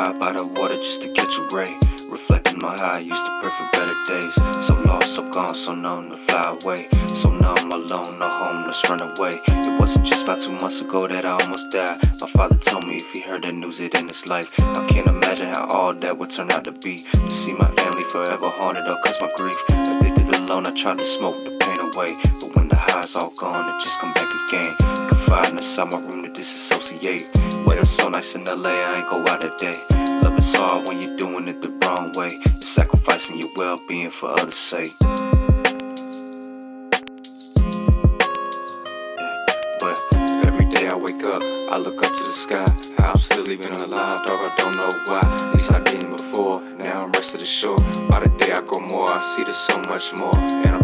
Ride by the water just to catch a ray. Reflecting my high, used to pray for better days. So lost, so gone, so numb to fly away. So numb, alone, no home, let's run away. It wasn't just about two months ago that I almost died. My father told me if he heard that news, it in his life. I can't imagine how all that would turn out to be. To see my family forever haunted up cause my grief. Addicted alone, I tried to smoke the pain away. But when the high's all gone, it just come back again. Confined inside my room to disassociate. Weather so nice in LA, I ain't go out that day. Love is hard when you're doing it the wrong way. You're sacrificing your well being for others' sake. But every day I wake up, I look up to the sky. How I'm still even alive, dog, I don't know why. At least I didn't before, now I'm rest of the shore. By the day I grow more, I see there's so much more, and I'm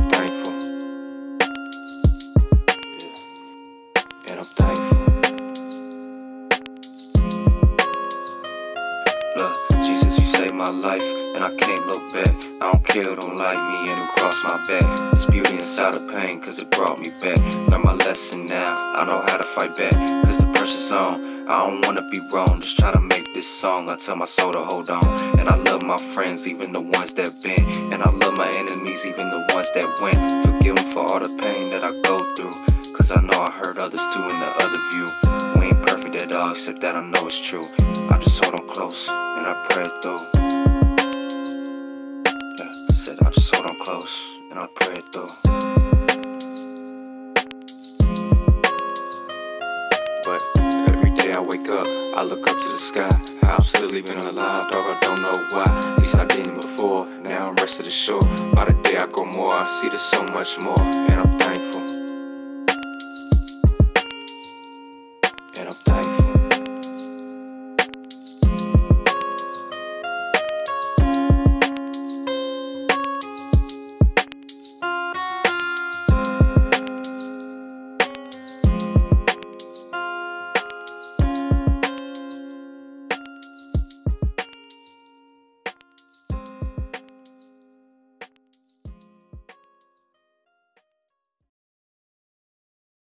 life, and I can't look back. I don't care who don't like me and who crossed my back. There's beauty inside of pain, cause it brought me back. Learn my lesson now, I know how to fight back. Cause the pressure's on. I don't wanna be wrong, just try to make this song. I tell my soul to hold on. And I love my friends, even the ones that been. And I love my enemies, even the ones that went. Forgive them for all the pain that I go through. Cause I know I hurt others too in the other view. We ain't perfect at all, except that I know it's true. I just hold on close and I pray through. Yeah, I said I just hold on close and I pray through. But every day I wake up, I look up to the sky. How I'm still even alive, dog, I don't know why. At least I didn't before, now I'm rest of the shore. By the day I grow more, I see there's so much more, and I'm